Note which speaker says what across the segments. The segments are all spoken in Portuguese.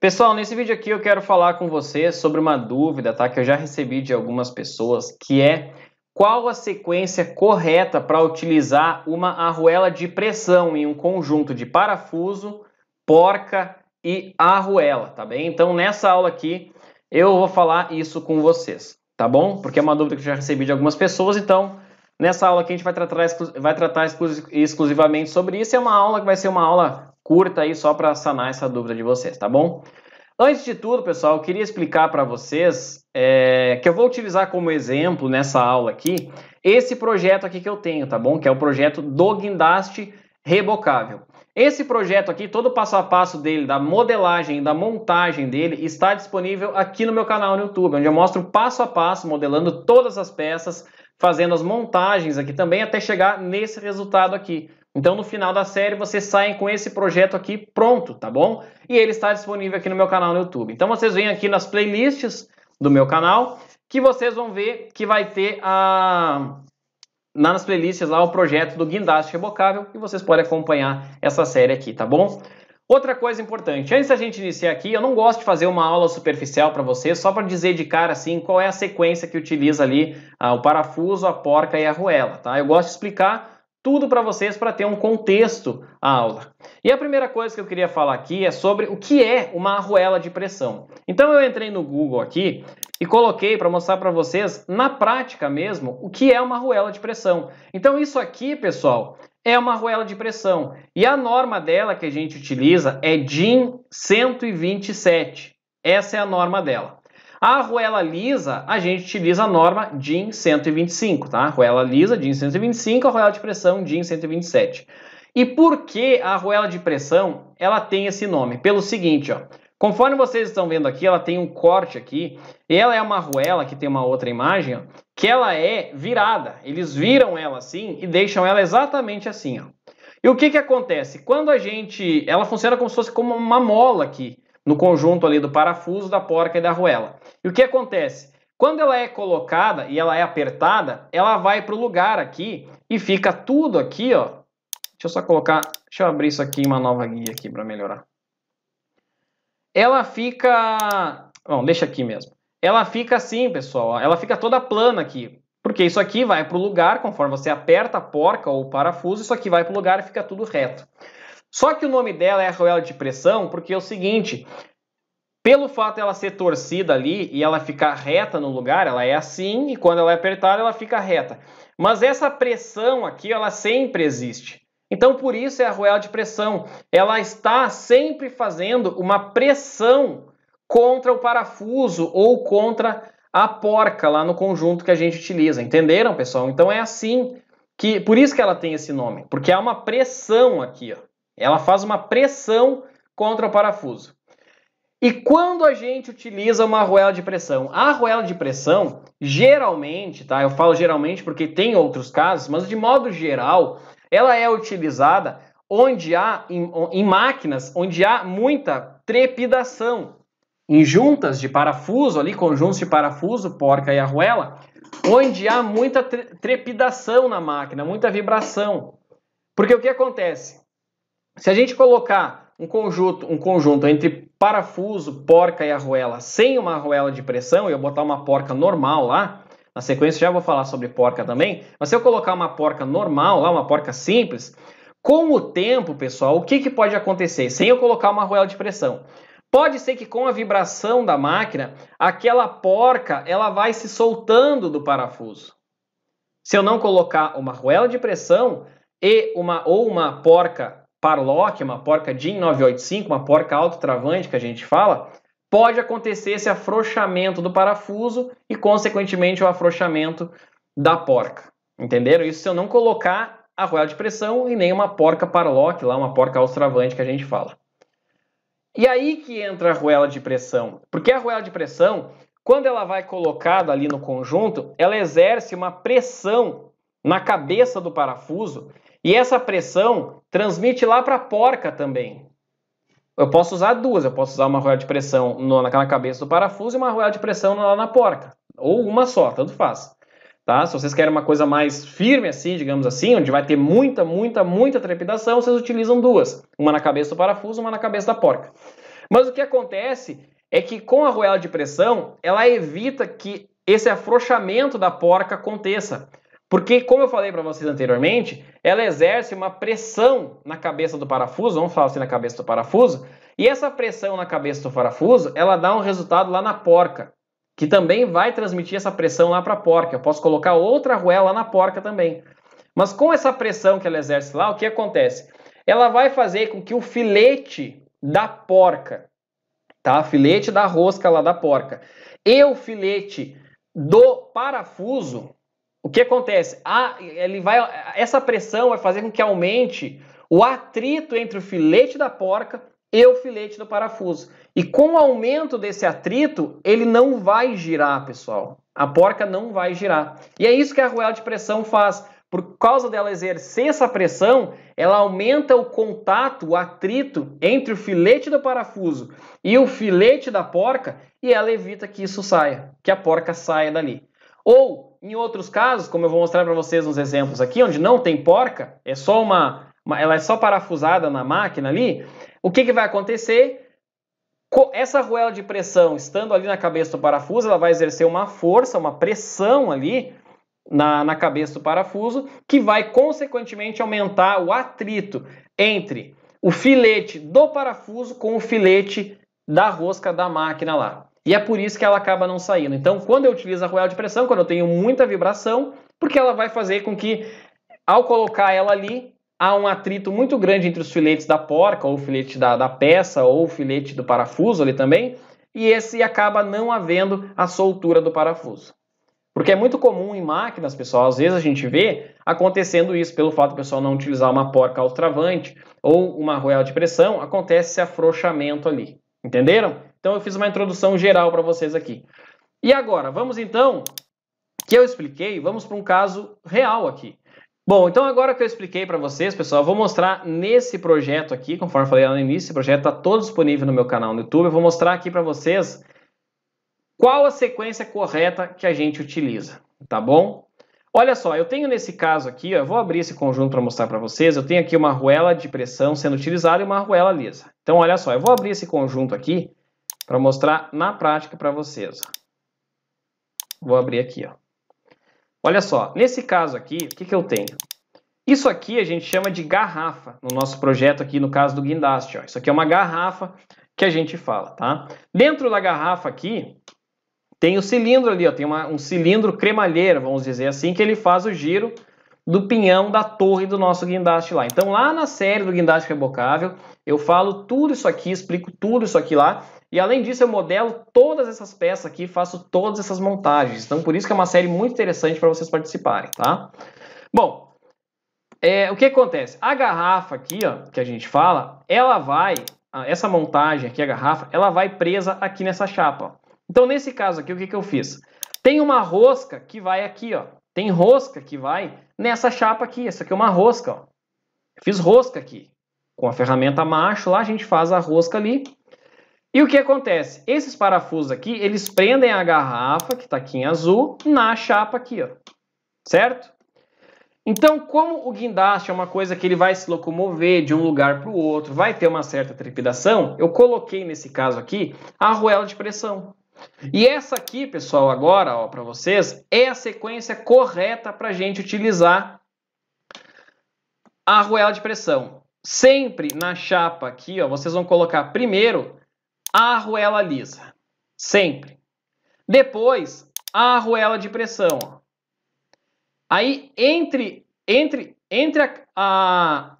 Speaker 1: Pessoal, nesse vídeo aqui eu quero falar com vocês sobre uma dúvida, tá? Que eu já recebi de algumas pessoas, que é qual a sequência correta para utilizar uma arruela de pressão em um conjunto de parafuso, porca e arruela, tá bem? Então nessa aula aqui eu vou falar isso com vocês, tá bom? Porque é uma dúvida que eu já recebi de algumas pessoas, então nessa aula aqui a gente vai tratar, vai tratar exclusivamente sobre isso. É uma aula que vai ser uma aula curta aí só para sanar essa dúvida de vocês, tá bom? Antes de tudo, pessoal, eu queria explicar para vocês é, que eu vou utilizar como exemplo nessa aula aqui esse projeto aqui que eu tenho, tá bom? Que é o projeto do guindaste rebocável. Esse projeto aqui, todo o passo a passo dele, da modelagem, da montagem dele, está disponível aqui no meu canal no YouTube, onde eu mostro passo a passo, modelando todas as peças, fazendo as montagens aqui também, até chegar nesse resultado aqui. Então, no final da série, vocês saem com esse projeto aqui pronto, tá bom? E ele está disponível aqui no meu canal no YouTube. Então, vocês vêm aqui nas playlists do meu canal, que vocês vão ver que vai ter a nas playlists lá o projeto do guindaste rebocável e vocês podem acompanhar essa série aqui, tá bom? Outra coisa importante, antes da gente iniciar aqui, eu não gosto de fazer uma aula superficial para vocês, só para dizer de cara assim qual é a sequência que utiliza ali ah, o parafuso, a porca e a arruela, tá? Eu gosto de explicar tudo para vocês para ter um contexto à aula. E a primeira coisa que eu queria falar aqui é sobre o que é uma arruela de pressão. Então eu entrei no Google aqui e coloquei para mostrar para vocês na prática mesmo o que é uma arruela de pressão. Então isso aqui, pessoal, é uma arruela de pressão e a norma dela que a gente utiliza é DIN 127. Essa é a norma dela. A arruela lisa, a gente utiliza a norma DIN 125, tá? Arruela lisa, DIN 125, arruela de pressão, DIN 127. E por que a arruela de pressão ela tem esse nome? Pelo seguinte, ó. Conforme vocês estão vendo aqui, ela tem um corte aqui. Ela é uma arruela, que tem uma outra imagem, ó, que ela é virada. Eles viram ela assim e deixam ela exatamente assim, ó. E o que que acontece? Quando a gente... Ela funciona como se fosse como uma mola aqui no conjunto ali do parafuso, da porca e da arruela. E o que acontece? Quando ela é colocada e ela é apertada, ela vai para o lugar aqui e fica tudo aqui, ó. Deixa eu só colocar, deixa eu abrir isso aqui uma nova guia aqui para melhorar. Ela fica, bom, deixa aqui mesmo. Ela fica assim, pessoal, ó. ela fica toda plana aqui. Porque isso aqui vai para o lugar, conforme você aperta a porca ou o parafuso, isso aqui vai para o lugar e fica tudo reto. Só que o nome dela é arruela de pressão porque é o seguinte, pelo fato dela ser torcida ali e ela ficar reta no lugar, ela é assim e quando ela é apertada ela fica reta. Mas essa pressão aqui, ela sempre existe. Então por isso é a arruela de pressão. Ela está sempre fazendo uma pressão contra o parafuso ou contra a porca lá no conjunto que a gente utiliza. Entenderam, pessoal? Então é assim que por isso que ela tem esse nome, porque há uma pressão aqui, ó. Ela faz uma pressão contra o parafuso. E quando a gente utiliza uma arruela de pressão? A arruela de pressão, geralmente, tá? Eu falo geralmente porque tem outros casos, mas de modo geral, ela é utilizada onde há em, em máquinas onde há muita trepidação. Em juntas de parafuso ali, conjuntos de parafuso, porca e arruela, onde há muita trepidação na máquina, muita vibração. Porque o que acontece? Se a gente colocar um conjunto, um conjunto entre parafuso, porca e arruela sem uma arruela de pressão, e eu botar uma porca normal lá, na sequência já vou falar sobre porca também, mas se eu colocar uma porca normal lá, uma porca simples, com o tempo, pessoal, o que, que pode acontecer? Sem eu colocar uma arruela de pressão. Pode ser que com a vibração da máquina, aquela porca ela vai se soltando do parafuso. Se eu não colocar uma arruela de pressão e uma ou uma porca Parlock, uma porca DIN 985, uma porca autotravante que a gente fala, pode acontecer esse afrouxamento do parafuso e, consequentemente, o afrouxamento da porca. Entenderam? Isso se eu não colocar a arruela de pressão e nem uma porca Parlock, lá uma porca autotravante que a gente fala. E aí que entra a arruela de pressão. Porque a arruela de pressão, quando ela vai colocada ali no conjunto, ela exerce uma pressão na cabeça do parafuso e essa pressão transmite lá para a porca também. Eu posso usar duas, eu posso usar uma arruela de pressão naquela cabeça do parafuso e uma arruela de pressão lá na porca. Ou uma só, tanto faz. Tá? Se vocês querem uma coisa mais firme assim, digamos assim, onde vai ter muita, muita, muita trepidação, vocês utilizam duas. Uma na cabeça do parafuso, uma na cabeça da porca. Mas o que acontece é que com a arruela de pressão, ela evita que esse afrouxamento da porca aconteça. Porque, como eu falei para vocês anteriormente, ela exerce uma pressão na cabeça do parafuso, vamos falar assim na cabeça do parafuso, e essa pressão na cabeça do parafuso, ela dá um resultado lá na porca, que também vai transmitir essa pressão lá para a porca. Eu posso colocar outra arruela lá na porca também. Mas com essa pressão que ela exerce lá, o que acontece? Ela vai fazer com que o filete da porca, tá? Filete da rosca lá da porca, e o filete do parafuso, o que acontece? Ah, ele vai, essa pressão vai fazer com que aumente o atrito entre o filete da porca e o filete do parafuso. E com o aumento desse atrito, ele não vai girar, pessoal. A porca não vai girar. E é isso que a arruela de pressão faz. Por causa dela exercer essa pressão, ela aumenta o contato, o atrito entre o filete do parafuso e o filete da porca e ela evita que isso saia, que a porca saia dali. Ou, em outros casos, como eu vou mostrar para vocês uns exemplos aqui, onde não tem porca, é só uma, uma ela é só parafusada na máquina ali, o que, que vai acontecer? Essa arruela de pressão, estando ali na cabeça do parafuso, ela vai exercer uma força, uma pressão ali na, na cabeça do parafuso, que vai consequentemente aumentar o atrito entre o filete do parafuso com o filete da rosca da máquina lá. E é por isso que ela acaba não saindo. Então, quando eu utilizo a arruela de pressão, quando eu tenho muita vibração, porque ela vai fazer com que, ao colocar ela ali, há um atrito muito grande entre os filetes da porca, ou o filete da, da peça, ou o filete do parafuso ali também, e esse acaba não havendo a soltura do parafuso. Porque é muito comum em máquinas, pessoal, às vezes a gente vê acontecendo isso, pelo fato do pessoal não utilizar uma porca ultravante ou uma arruela de pressão, acontece esse afrouxamento ali. Entenderam? Então eu fiz uma introdução geral para vocês aqui. E agora, vamos então, que eu expliquei, vamos para um caso real aqui. Bom, então agora que eu expliquei para vocês, pessoal, eu vou mostrar nesse projeto aqui, conforme eu falei lá no início, esse projeto está todo disponível no meu canal no YouTube, eu vou mostrar aqui para vocês qual a sequência correta que a gente utiliza, tá bom? Olha só, eu tenho nesse caso aqui, ó, eu vou abrir esse conjunto para mostrar para vocês, eu tenho aqui uma arruela de pressão sendo utilizada e uma arruela lisa. Então, olha só, eu vou abrir esse conjunto aqui para mostrar na prática para vocês. Vou abrir aqui, ó. Olha só, nesse caso aqui, o que, que eu tenho? Isso aqui a gente chama de garrafa no nosso projeto aqui, no caso do guindaste. Ó. Isso aqui é uma garrafa que a gente fala, tá? Dentro da garrafa aqui, tem o cilindro ali, ó, tem uma, um cilindro cremalheiro, vamos dizer assim, que ele faz o giro do pinhão da torre do nosso guindaste lá. Então, lá na série do guindaste rebocável, eu falo tudo isso aqui, explico tudo isso aqui lá. E além disso, eu modelo todas essas peças aqui, faço todas essas montagens. Então, por isso que é uma série muito interessante para vocês participarem, tá? Bom, é, o que acontece? A garrafa aqui, ó, que a gente fala, ela vai, essa montagem aqui, a garrafa, ela vai presa aqui nessa chapa. Então, nesse caso aqui, o que, que eu fiz? Tem uma rosca que vai aqui, ó. Tem rosca que vai nessa chapa aqui. Essa aqui é uma rosca, ó. fiz rosca aqui. Com a ferramenta macho lá, a gente faz a rosca ali. E o que acontece? Esses parafusos aqui, eles prendem a garrafa, que está aqui em azul, na chapa aqui, ó. Certo? Então, como o guindaste é uma coisa que ele vai se locomover de um lugar para o outro, vai ter uma certa trepidação, eu coloquei nesse caso aqui a arruela de pressão. E essa aqui, pessoal, agora para vocês, é a sequência correta para a gente utilizar a arruela de pressão. Sempre na chapa aqui, ó, vocês vão colocar primeiro a arruela lisa. Sempre. Depois, a arruela de pressão. Aí, entre, entre, entre a, a,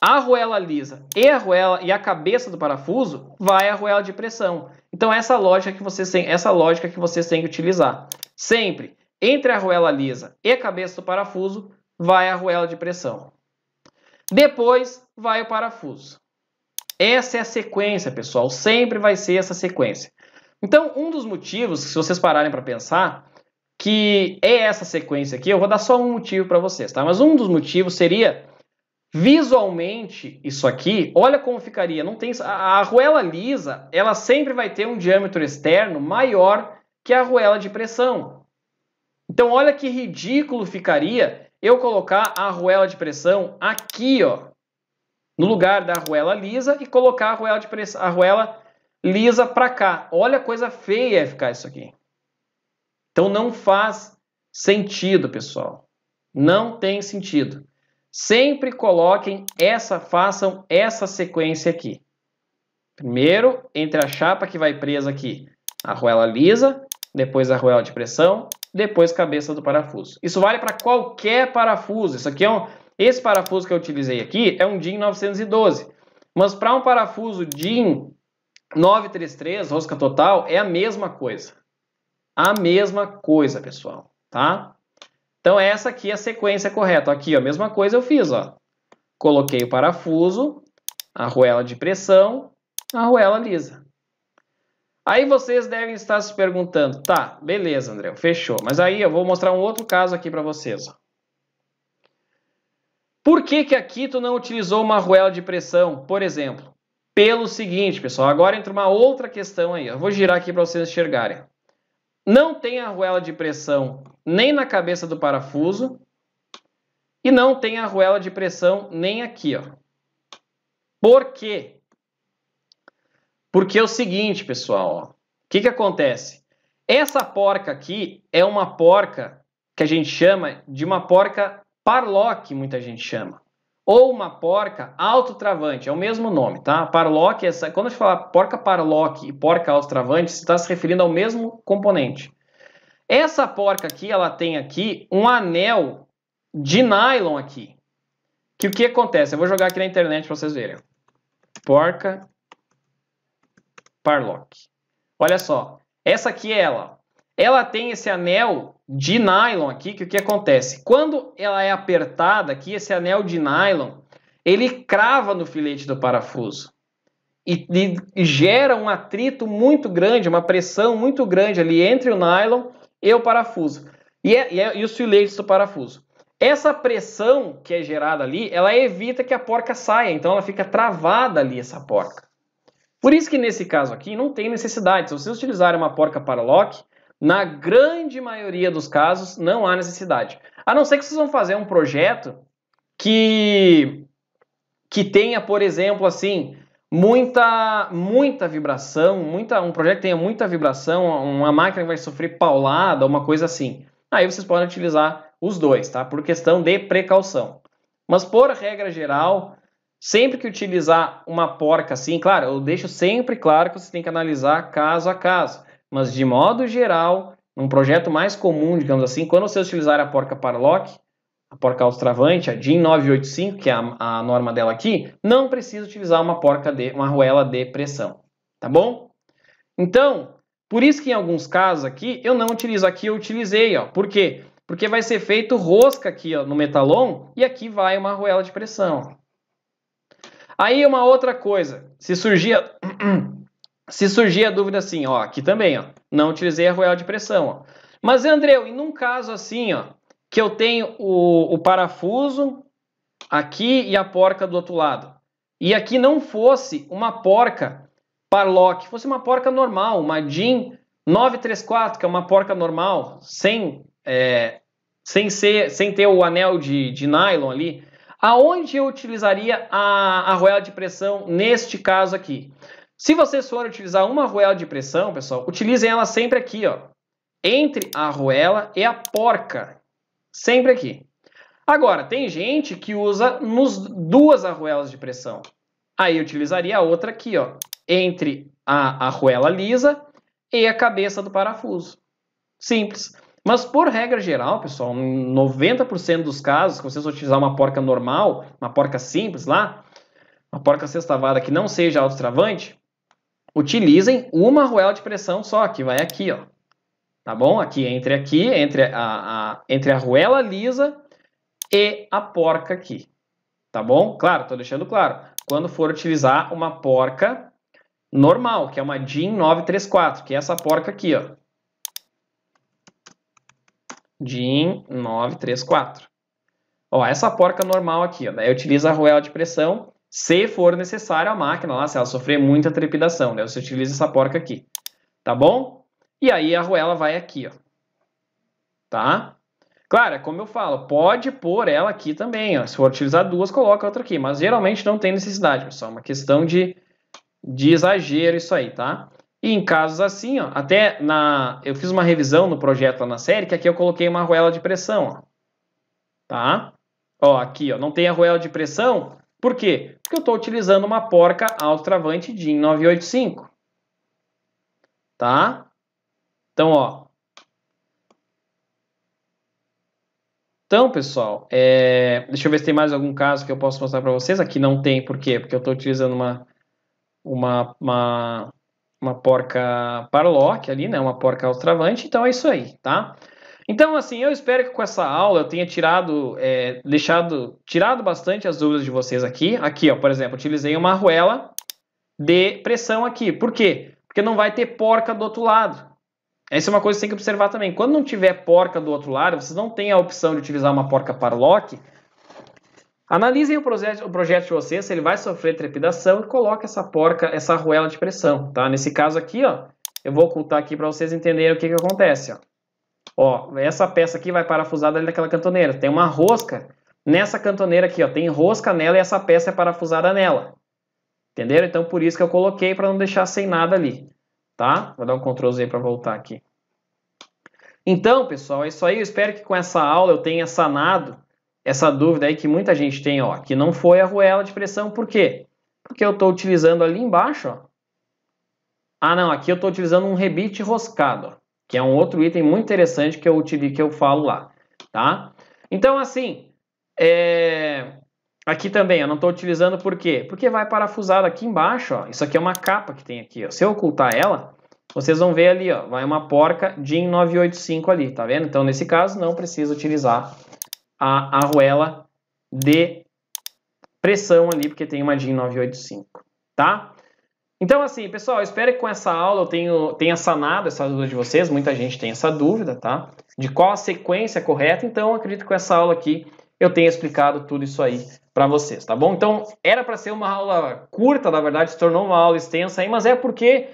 Speaker 1: a arruela lisa e a arruela e a cabeça do parafuso, vai a arruela de pressão. Então essa lógica que vocês têm, essa lógica que vocês têm que utilizar. Sempre entre a arruela lisa e a cabeça do parafuso vai a arruela de pressão. Depois vai o parafuso. Essa é a sequência, pessoal. Sempre vai ser essa sequência. Então, um dos motivos, se vocês pararem para pensar, que é essa sequência aqui, eu vou dar só um motivo para vocês, tá? Mas um dos motivos seria Visualmente, isso aqui, olha como ficaria. Não tem a arruela lisa, ela sempre vai ter um diâmetro externo maior que a arruela de pressão. Então, olha que ridículo ficaria eu colocar a arruela de pressão aqui, ó, no lugar da arruela lisa e colocar a arruela de a arruela lisa para cá. Olha a coisa feia ficar isso aqui. Então não faz sentido, pessoal. Não tem sentido. Sempre coloquem essa, façam essa sequência aqui. Primeiro, entre a chapa que vai presa aqui, a arruela lisa, depois a arruela de pressão, depois cabeça do parafuso. Isso vale para qualquer parafuso. Isso aqui é um, esse parafuso que eu utilizei aqui é um DIN 912. Mas para um parafuso DIN 933, rosca total, é a mesma coisa. A mesma coisa, pessoal, tá? Então essa aqui é a sequência correta. Aqui, a mesma coisa eu fiz, ó. Coloquei o parafuso, a arruela de pressão, a arruela lisa. Aí vocês devem estar se perguntando, tá, beleza, André, fechou. Mas aí eu vou mostrar um outro caso aqui para vocês. Ó. Por que, que aqui tu não utilizou uma arruela de pressão, por exemplo? Pelo seguinte, pessoal, agora entra uma outra questão aí. Eu vou girar aqui para vocês enxergarem. Não tem arruela de pressão nem na cabeça do parafuso e não tem arruela de pressão nem aqui, ó. Por quê? Porque é o seguinte, pessoal, o que, que acontece? Essa porca aqui é uma porca que a gente chama de uma porca parlock, muita gente chama. Ou uma porca autotravante, é o mesmo nome, tá? Parlock, essa, quando a gente fala porca parlock e porca autotravante, você está se referindo ao mesmo componente. Essa porca aqui, ela tem aqui um anel de nylon aqui. Que o que acontece? Eu vou jogar aqui na internet para vocês verem. Porca Parlock. Olha só, essa aqui é ela. Ela tem esse anel de nylon aqui, que o que acontece? Quando ela é apertada aqui, esse anel de nylon, ele crava no filete do parafuso. E, e, gera um atrito muito grande, uma pressão muito grande ali entre o nylon e o parafuso. E, é, e, é, e os filetes do parafuso. Essa pressão que é gerada ali, ela evita que a porca saia, então ela fica travada ali, essa porca. Por isso que nesse caso aqui não tem necessidade. Se vocês utilizarem uma porca para lock, na grande maioria dos casos não há necessidade. A não ser que vocês vão fazer um projeto que que tenha, por exemplo, assim, muita muita vibração, muita um projeto que tenha muita vibração, uma máquina que vai sofrer paulada, uma coisa assim. Aí vocês podem utilizar os dois, tá? Por questão de precaução. Mas por regra geral, Sempre que utilizar uma porca assim, claro, eu deixo sempre claro que você tem que analisar caso a caso. Mas de modo geral, num projeto mais comum, digamos assim, quando você utilizar a porca Parlock, a porca austravante, a DIN 985, que é a, a, norma dela aqui, não precisa utilizar uma porca de uma arruela de pressão, tá bom? Então, por isso que em alguns casos aqui eu não utilizo aqui, eu utilizei, ó. Por quê? Porque vai ser feito rosca aqui, ó, no metalon e aqui vai uma arruela de pressão. Aí uma outra coisa, se surgir, se surgir a dúvida assim, ó, aqui também, ó, não utilizei a arruela de pressão, ó. Mas André, em um caso assim, ó, que eu tenho o, o parafuso aqui e a porca do outro lado, e aqui não fosse uma porca parlock, fosse uma porca normal, uma DIN 934, que é uma porca normal, sem, é, sem, ser, sem ter o anel de, de nylon ali, Aonde eu utilizaria a arruela de pressão neste caso aqui? Se vocês forem utilizar uma arruela de pressão, pessoal, utilizem ela sempre aqui, ó, entre a arruela e a porca, sempre aqui. Agora, tem gente que usa nos duas arruelas de pressão. Aí eu utilizaria a outra aqui, ó, entre a arruela lisa e a cabeça do parafuso. Simples. Mas por regra geral, pessoal, 90% dos casos, se vocês utilizar uma porca normal, uma porca simples lá, uma porca sextavada que não seja autotravante, utilizem uma arruela de pressão só, que vai aqui, ó. Tá bom? Aqui, entre aqui, entre a, a, entre a arruela lisa e a porca aqui. Tá bom? Claro, tô deixando claro. Quando for utilizar uma porca normal, que é uma DIN 934, que é essa porca aqui, ó. DIN 934. Ó, essa porca normal aqui, ó, daí utiliza a arruela de pressão, se for necessário a máquina lá, se ela sofrer muita trepidação, daí você utiliza essa porca aqui, tá bom? E aí a arruela vai aqui, ó, tá? Claro, é como eu falo, pode pôr ela aqui também, ó, se for utilizar duas, coloca outra aqui, mas geralmente não tem necessidade, pessoal, é uma questão de de exagero isso aí, tá? E em casos assim, ó, até na eu fiz uma revisão no projeto lá na série, que aqui eu coloquei uma arruela de pressão, ó. Tá? Ó, aqui, ó, não tem arruela de pressão, por quê? Porque eu estou utilizando uma porca autotravante DIN 985. Tá? Então, ó. Então, pessoal, é... deixa eu ver se tem mais algum caso que eu posso mostrar para vocês. Aqui não tem, por quê? Porque eu estou utilizando uma, uma, uma, uma porca parlock ali, né? Uma porca autotravante. Então, é isso aí, tá? Então, assim, eu espero que com essa aula eu tenha tirado, é, deixado, tirado bastante as dúvidas de vocês aqui. Aqui, ó, por exemplo, utilizei uma arruela de pressão aqui. Por quê? Porque não vai ter porca do outro lado. Essa é uma coisa que você tem que observar também. Quando não tiver porca do outro lado, vocês não têm a opção de utilizar uma porca parlock, analisem o projeto, o projeto de vocês, se ele vai sofrer trepidação e coloque essa porca, essa arruela de pressão, tá? Nesse caso aqui, ó, eu vou ocultar aqui para vocês entenderem o que, que acontece, ó. Ó, essa peça aqui vai parafusada ali naquela cantoneira. Tem uma rosca nessa cantoneira aqui, ó. Tem rosca nela e essa peça é parafusada nela. Entenderam? Então, por isso que eu coloquei para não deixar sem nada ali. Tá? Vou dar um Ctrl Z para voltar aqui. Então, pessoal, é isso aí. Eu espero que com essa aula eu tenha sanado essa dúvida aí que muita gente tem, ó. Que não foi a arruela de pressão. Por quê? Porque eu estou utilizando ali embaixo, ó. Ah, não. Aqui eu estou utilizando um rebite roscado, ó que é um outro item muito interessante que eu utilizo, que eu falo lá, tá? Então, assim, é... aqui também eu não estou utilizando por quê? Porque vai parafusado aqui embaixo, ó. Isso aqui é uma capa que tem aqui, ó. Se eu ocultar ela, vocês vão ver ali, ó, vai uma porca DIN 985 ali, tá vendo? Então, nesse caso, não precisa utilizar a arruela de pressão ali, porque tem uma DIN 985, tá? Então, assim, pessoal, espero que com essa aula eu tenho, tenha sanado essa dúvida de vocês. Muita gente tem essa dúvida, tá? De qual a sequência correta. Então, acredito que com essa aula aqui eu tenha explicado tudo isso aí para vocês, tá bom? Então, era para ser uma aula curta, na verdade, se tornou uma aula extensa aí, mas é porque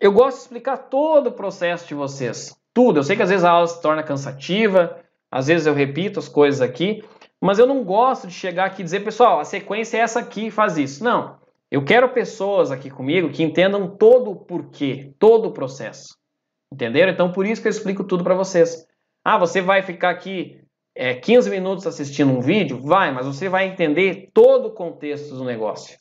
Speaker 1: eu gosto de explicar todo o processo de vocês. Tudo. Eu sei que às vezes a aula se torna cansativa, às vezes eu repito as coisas aqui, mas eu não gosto de chegar aqui e dizer, pessoal, a sequência é essa aqui, faz isso. Não. Eu quero pessoas aqui comigo que entendam todo o porquê, todo o processo. Entenderam? Então, por isso que eu explico tudo para vocês. Ah, você vai ficar aqui é, 15 minutos assistindo um vídeo? Vai, mas você vai entender todo o contexto do negócio.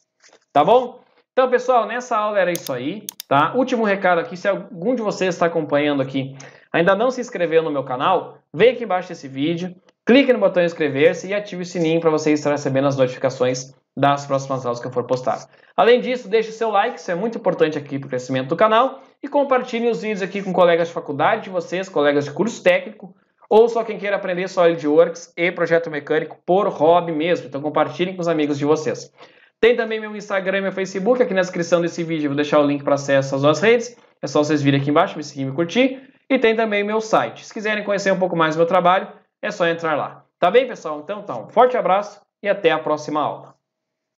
Speaker 1: Tá bom? Então, pessoal, nessa aula era isso aí, tá? Último recado aqui, se algum de vocês está acompanhando aqui, ainda não se inscreveu no meu canal, vem aqui embaixo desse vídeo, clique no botão inscrever-se e ative o sininho para você estar recebendo as notificações das próximas aulas que eu for postar. Além disso, deixe seu like, isso é muito importante aqui para o crescimento do canal, e compartilhe os vídeos aqui com colegas de faculdade de vocês, colegas de curso técnico, ou só quem queira aprender SolidWorks e projeto mecânico por hobby mesmo. Então compartilhem com os amigos de vocês. Tem também meu Instagram e meu Facebook, aqui na descrição desse vídeo eu vou deixar o link para acesso às duas redes. É só vocês virem aqui embaixo, me seguir e me curtir. E tem também meu site. Se quiserem conhecer um pouco mais do meu trabalho, é só entrar lá. Tá bem, pessoal? Então, tá, um forte abraço e até a próxima aula.